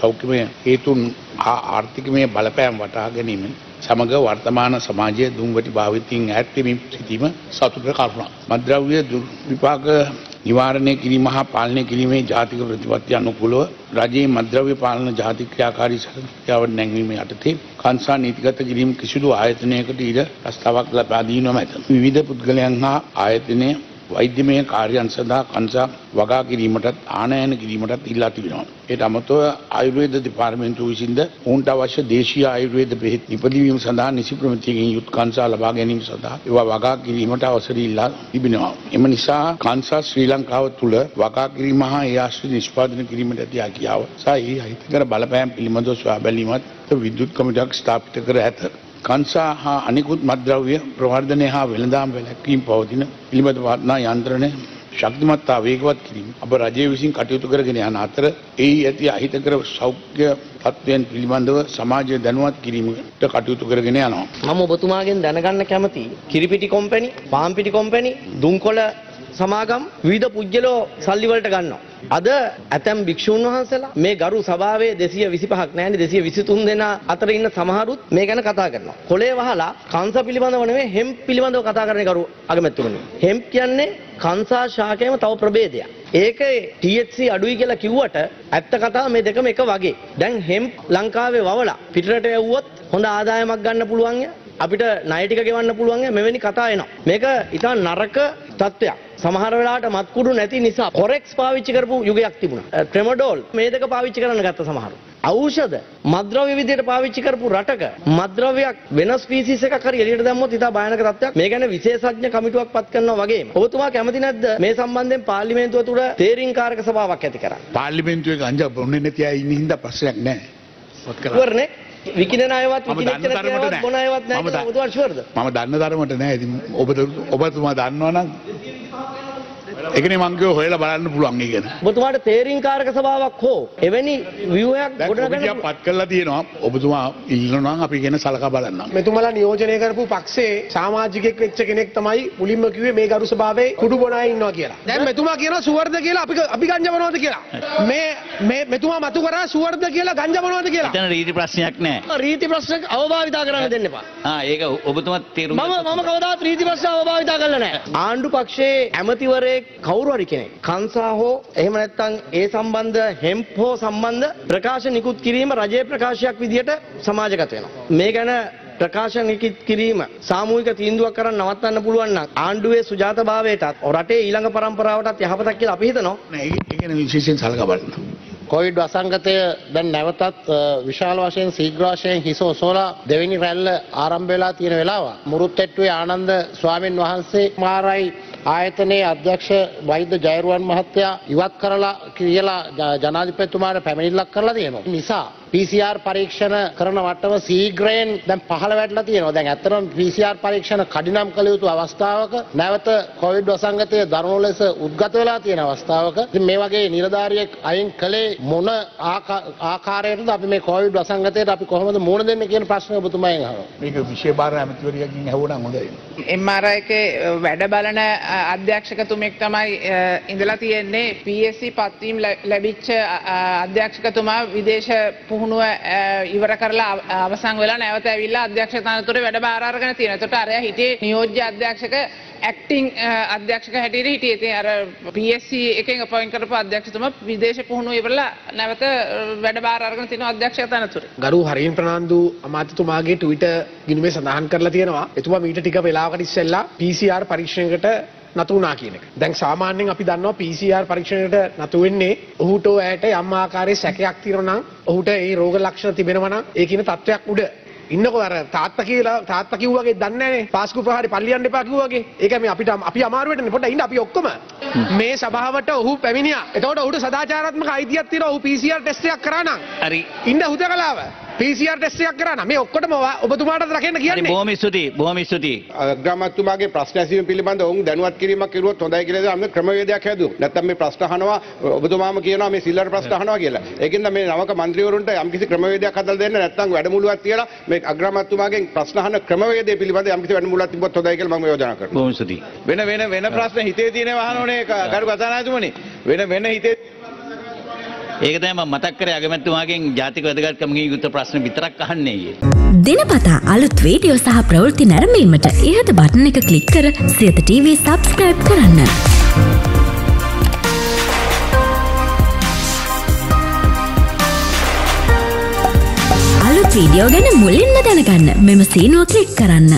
සෞඛ්‍යමය හේතුන් හා ආර්ථිකමය බලපෑම් වටහා ගැනීමෙන් සමග වර්තමාන සමාජය දුම්වැටි භාවිතයෙන් ඈත්වෙමින් සිටීම සතුට කරුණක්. මද්‍රව්‍ය දුර්විපාක නිවාරණය කිරීම හා පාලනය කිරීමේ ජාතික ප්‍රතිපත්ති අනුකූලව රජයේ මද්‍රව්‍ය පාලන ජාතික ක්‍රියාකාරී සංස්ථාව නැංවීම යටතේ කංසා නීතිගත කිරීම කිසිදු ආයතනයකට ඉඩ ප්‍රස්තාවක් ලබා දී නොමැත. විවිධ පුද්ගලයන් හා ආයතනය වෛද්‍යමය කාර්යයන් සඳහා කංසා වගා කිරීමටත් ආනයන කිරීමටත් ඉල්ලා තිබෙනවා. ඒට අමතව ආයුර්වේද දෙපාර්තමේන්තුව විසින්ද ඔවුන්ට අවශ්‍ය දේශීය ආයුර්වේද බෙහෙත් නිපදවීම සඳහා නිසි ප්‍රමිතියකින් යුත් කංසා ලබා ගැනීම සඳහා ඒවා වගා කිරීමට අවසර ඉල්ලා තිබෙනවා. එම නිසා කංසා ශ්‍රී ලංකාව තුළ වගා කිරීම හා ඒ ආශ්‍රිත නිෂ්පාදනය කිරීමට ඇති හැකියාව සහ ඒ අහිතකර බලපෑම් පිළිබඳව සොයා බැලීමත් විද්‍යුත් කමිටුවක් ස්ථාපිත කර ඇත. කංසා හා අනිකුත් මද්‍රව්‍ය ප්‍රවර්ධනය හා වෙළඳාම් වැළැක්වීම පවතින පිළිබඳ වාර්තා යන්ත්‍රණය ශක්තිමත්තා වේගවත් කිරීම අප රජය විසින් කටයුතු කරගෙන යන අතර එහි ඇති අහිතකර සෞඛ්‍ය තත්ත්වයන් පිළිබඳව සමාජය දැනුවත් කිරීමට කටයුතු කරගෙන යනවා. මම ඔබතුමාගෙන් දැනගන්න කැමති කිරිපිටි කොම්පැනි පාම්පිටි කොම්පැනි දුම්කොළ සමාගම් විවිධ පුද්ගලෝ සල්ලි වලට ගන්නවා. අද ඇතැම් භික්ෂූන් වහන්සේලා මේ ගරු සභාවේ 225ක් නැහැනේ 223 දෙනා අතර ඉන්න සමහරුත් මේ ගැන කතා කරනවා. කොලේ වහලා කංශ පිළිබඳව නෙමෙයි හෙම් පිළිබඳව කතා කරන්නේ ගරු අගමැතිතුමනි. හෙම් කියන්නේ කංසා ශාකයේම තව ප්‍රභේදයක්. ඒකේ THC අඩුයි කියලා කිව්වට ඇත්ත කතාව මේ දෙකම එක වගේ. දැන් හෙම් ලංකාවේ වවලා පිටරට යවුවොත් හොඳ ආදායමක් ගන්න පුළුවන් අපිට ණය ටික ගෙවන්න පුළුවන් මෙවැනි කතා එනවා. මේක ඉතා නරක තත්ත්වයක්. සමහර වෙලාවට මත්කුඩු නැති නිසා කොරෙක්ස් පාවිච්චි කරපු යුගයක් තිබුණා. ට්‍රෙමඩෝල් මේ දෙක පාවිච්චි කරන්න ගත්ත සමහරු. ඖෂධ මද්‍රව්‍ය විදියට පාවිච්චි කරපු රටක මද්‍රව්‍යයක් වෙන ස්පීසිස් එකක් හරි එළියට දැම්මොත් ඉතා භයානක තත්ත්වයක්. මේ ගැන විශේෂඥ කමිටුවක් පත් කරනවා වගේම. ඔබතුමා කැමති නැද්ද මේ සම්බන්ධයෙන් පාර්ලිමේන්තුව තුළ තේරීම්කාරක සභාවක් ඇති කරන්න? පාර්ලිමේන්තුවේ ගංජා බොන්නේ නැති අය ඉන්න හින්දා ප්‍රශ්නයක් නැහැ. පත් කරලා. ඉවරනේ. විකිනන අයවත් විකිනෙච්ච නැති අයවත් නෑ. බොන අයවත් නැහැ කියලා ඔබතුමාට ෂුවර්ද? මම දන්න තරමට නෑ ඉතින් ඔබ ඔබතුමා දන්නවනම් එකනේ මං කිව්ව හොයලා බලන්න පුළුවන් ගැන. ඔබතුමාට තේරීම්කාරක සභාවක් හෝ එවැනි ව්‍යුහයක් කොමිටියක් පත් කරලා තියෙනවා. ඔබතුමා ඉල්ලනවා අපි ගැන සලකා බලන්නම්. මෙතුමලා නියෝජනය කරපු පක්ෂේ සමාජිකෙක් වෙච්ච කෙනෙක් තමයි මුලින්ම කිව්වේ මේ ගරු සභාවේ කුඩු බොන අය ඉන්නවා කියලා. දැන් මෙතුමා කියනවා සුවර්ධ කියලා අපි අපි ගංජා බනවද කියලා. මේ මේ මෙතුමා මතු කරා සුවර්ධ කියලා ගංජා බනවද කියලා. එතන රීති ප්‍රශ්නයක් නෑ. රීති ප්‍රශ්න අවභාවිතා කරන්න දෙන්න එපා. ආ ඒක ඔබතුමත් තේරුම් මම මම කවදාත් රීති ප්‍රශ්න අවභාවිතා කරලා නැහැ. ආණ්ඩු පක්ෂයේ ඇමතිවරයෙක් කවුරු හරි කෙනෙක් කංසා හෝ එහෙම නැත්නම් ඒ සම්බන්ධ හෙම්ප් හෝ සම්බන්ධ ප්‍රකාශ නිකුත් කිරීම රජයේ ප්‍රකාශයක් විදියට සමාජගත වෙනවා. මේ ගැන ප්‍රකාශ නිකුත් කිරීම සාමූහික තීන්දුවක් කරන්න නවත්තන්න පුළුවන් නම් ආණ්ඩුවේ සුජාතභාවයටත් රටේ ඊළඟ පරම්පරාවටත් යහපතක් කියලා අපි හිතනවා. නෑ ඒ ඒ ගැන විශේෂයෙන් සලකා බලන්න. කොවිඩ් වසංගතය දැන් නැවතත් විශාල වශයෙන් ශීඝ්‍ර වශයෙන් හිස ඔසෝලා දෙවෙනි රැල්ල ආරම්භ වෙලා තියෙන වෙලාව. මුරුත්තෙට්ටුවේ ආනන්ද ස්වාමීන් වහන්සේ මාරයි ආයතනයේ අධ්‍යක්ෂ වෛද්‍ය ජයරුවන් මහත්තයා ඉවත් කරලා කියලා ජ- ජනාධිපතිතුමාට පැමිණිල්ලක් කරලා තියෙනවා. නිසා PCR පරීක්ෂණ කරන මට්ටම සීග්‍රයෙන් දැන් පහළ වැටලා තියෙනවා. දැන් ඇත්තටම PCR පරීක්ෂණ කඩිනම් කළ යුතු අවස්ථාවක නැවත කොවිඩ් වසංගතය දරුණු ලෙස උද්ගත වෙලා තියෙන අවස්ථාවක ඉතින් මේ වගේ නිලධාරියෙක් අයින් කළේ මොන ආකා- ආකාරයටද අපි මේ කොවිඩ් වසංගතයට අපි කොහොමද මුහුණ දෙන්නේ කියන ප්‍රශ්නය ඔබතුමාගෙන් අහනවා. මේක විශේෂ බාර ඇමතිවරයකින් ඇහුවනම් හොඳයි. MRI එකේ වැඩ බලන අධ්‍යක්ෂකතුමෙක් තමයි ඉඳලා තියෙන්නේ PSC පත්වීම් ලැබිච්ච අධ්‍යක්ෂකතුමා විදේශ පුහුණුව අ, ඉවර කරලා අව- අවසන් වෙලා නැවත ඇවිල්ලා අධ්‍යක්ෂ තනතුරේ වැඩ බාර අරගෙන තියෙනවා. එතකොට අරයා හිටියේ නියෝජ්‍ය අධ්‍යක්ෂක ඇක්ටිං අධ්‍යක්ෂක හැටියට හිටියේ. ඉතින් අර PSC එකෙන් අපොයින්ට් කරපු අධ්‍යක්ෂතුමා විදේශ පුහුණුව ඉවරලා නැවත අ, වැඩ බාර අරගෙන තියෙනවා අධ්‍යක්ෂ තනතුරේ. ගරු හරින් ප්‍රනාන්දු අමාත්‍යතුමාගේ ට්විටර් ගිණුමේ සඳහන් කරලා තියෙනවා. එතුමා මීට ටික වෙලාවකට ඉස්සෙල්ලා PCR පරීක්ෂණයකට නතු වුණා කියන එක. දැන් සාමාන්‍යයෙන් අපි දන්නවා PCR පරීක්ෂණයට නතු වෙන්නේ ඔහුට ඇයට යම් ආකාරයේ සැකයක් තියෙනවා නම් ඔහුට ඒ රෝග ලක්ෂණ තිබෙනවා නම් ඒ කියන තත්ත්වයක් උඩ. ඉන්නකො අර තාත්තා කියලා තාත්තා කිව්වාගේ දන්නේ නැනේ පාස්කු ප්‍රහාරي පල්ලියන්න එපා කිව්වාගේ ඒක මේ අපිට අපි අමාරුවටනේ පොඩ්ඩක් ඉන්න අපි ඔක්කොම. මේ සභාවට ඔහු පැමිණියා. එතකොට ඔහුට සදාචාරාත්මක අයිතියක් තියෙනවා. ඔහු PCR ටෙස්ට් එකක් කරා නම්. හරි. ඉන්න හුදකලාව පිසිර් ටෙස්සයක් කරන්න මේ ඔක්කොටම ඔබතුමාට රකන්න කියන්නේ. බොහොම ස්තුතියි බොහොම ස්තුතියි. ග්‍රාමතුමාගේ ප්‍රශ්න ඇසීම පිළිබඳ ඔවුන් දැනුවත් කිරීමක් කරුවොත් හොඳයි කියලා අපි ක්‍රමවේදයක් හැදුවා. නැත්නම් මේ ප්‍රශ්න අහනවා ඔබතුමාම කියනවා මේ සිල්ලර ප්‍රශ්න අහනවා කියලා. ඒකින්ද මේ නවක මන්ත්‍රීවරුන්ට යම්කිසි ක්‍රමවේදයක් හදලා දෙන්න නැත්නම් වැඩමුළුවක් තියලා මේ අග්‍රාමතුමාගෙන් ප්‍රශ්න අහන ක්‍රමවේදය පිළිබඳ යම්කිසි වැඩමුළුවක් තිබ්බොත් හොඳයි කියලා මම යෝජනා කරනවා. බොහොම ස්තුතියි. වෙන වෙන වෙන ප්‍රශ්න හිතේ තියෙනවා අහනෝනේ ගරු කතානායකතුමනි. වෙන වෙන හිතේ ඒක තමයි මම මතක් කරේ අගමැතිතුමාගෙන් ජාතික වැදගත්කමකින් යුක්ත ප්‍රශ්න විතරක් අහන්නේ ඊයේ. දිනපතා අලුත් වීඩියෝ සහ ප්‍රවෘත්ති නැරඹීමට ඉහත බටන එක කලික් කර සියත TV සබස්ක්‍රයිබ් කරන්න. අලුත් වීඩියෝ ගැන මුලින්ම දැනගන්න මෙම සීනුව කලික් කරන්න.